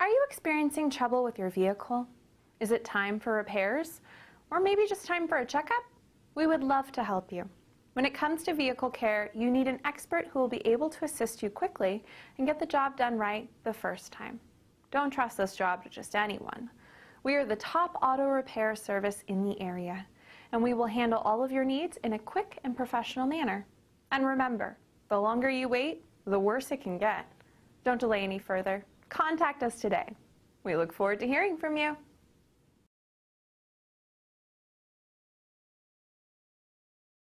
Are you experiencing trouble with your vehicle? Is it time for repairs? Or maybe just time for a checkup? We would love to help you. When it comes to vehicle care, you need an expert who will be able to assist you quickly and get the job done right the first time. Don't trust this job to just anyone. We are the top auto repair service in the area, and we will handle all of your needs in a quick and professional manner. And remember, the longer you wait, the worse it can get. Don't delay any further. Contact us today. We look forward to hearing from you.